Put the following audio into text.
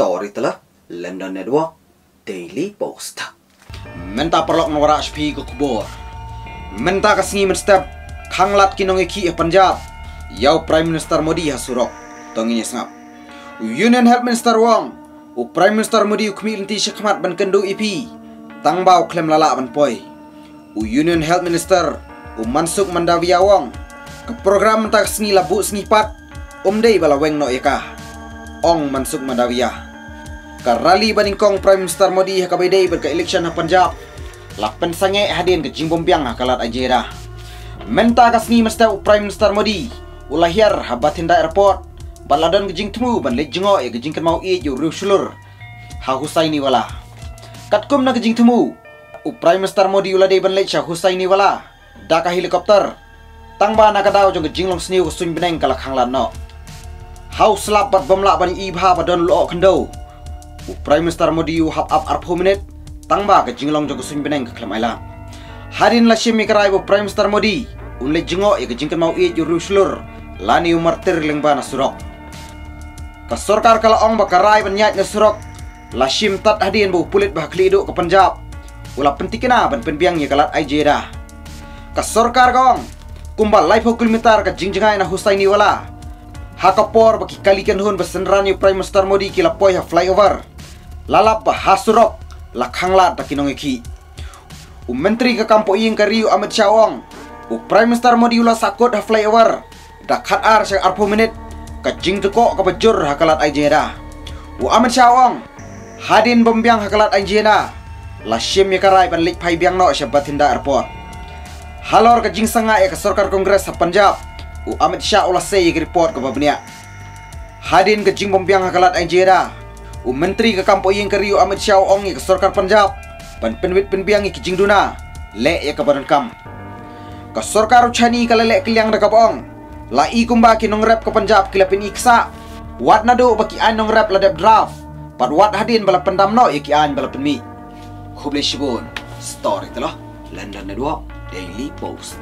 story telah London Network Daily Post. Menta perlok HP ke kubur. Menta kasingi menstep kanglat kinong iki e Punjab. Yau Prime Minister Modi hasurok. Tongi sengap. Union Health Minister Wong. U Prime Minister Modi ukmi inti syakmat ban kendu IP. Tangbau klem lala ban poi. U Union Health Minister u Mansuk Mandavia Wong. Ke program menta kasingi labu sengipat. Umdei bala weng no eka. Ong Mansuk Mandavia. Kong Prime Minister Modi ha kabay berka election ha Punjab. Lapen sange hadin ke jimbompiang ha kalat ajera. Menta kasni mesta Prime Minister Modi. Ulahir ha Bathinda Airport. Baladon ke jing temu ban le jengo ya ke jing mau i ju rusulur. Ha Husaini wala. Katkum na ke jing temu. U Prime Minister Modi ulade ban le cha Husaini wala. Daka helikopter. Tangba na kadao jong ke jinglong sniu ke sun beneng kala khanglan no. Haus lapat bomla ban ibha badon lo kendo. U Prime Minister Modi u hap up arpo minute tangba ke jinglong jogo sun beneng ke klem ailang. Harin la shimi karai bu Prime Minister Modi un le jingo ya ke jingkan mau i ju rusulur lani u martir lengba na surok. Ka sorkar kala ong ba karai ban nyat na surok la shim tat hadin bu pulit bah klido ke Punjab. Ula pentikina ban penbiang ya kalat ai jeda. Ka sorkar gong kumbal life kilometer ka jingjengai na Husaini wala. Hakapor baki kalikan hun besenran yu Prime Minister Modi kila poi ha flyover. Lalap ba hasurok la khanglat ta kinong iki. U menteri ke kampo ing ka Riu Amit Syawong. U Prime Minister Modi ula sakut ha flyover. Da khat ar sa arpo minit ka jing teko ka bajur ha kalat ai jeda. U Amit Syawong hadin jeda. La shim ya karai ban lik pai biang no sa Bathinda Airport. Halor ka jing sanga ya ka Sarkar Kongres ha Punjab. U Amit Shah ulah say ke report ke babnia. Hadin ke jing bombyang ha kalat ai jeda. U menteri ke kampo ing ka Riu Amit Syah ong ka Sarkar Punjab. Ban penwit penbiang ki jing duna. Le ya ka badan kam. Ka Sarkar uchani ka lele kiliang da kapong. La i kumba nong rep ke Punjab kila pin iksa. Wat nado baki an nong rep ladap draft. Pat wat hadin bala pendam no ki an bala penmi. Huble Shibun, story telah London Network Daily Post.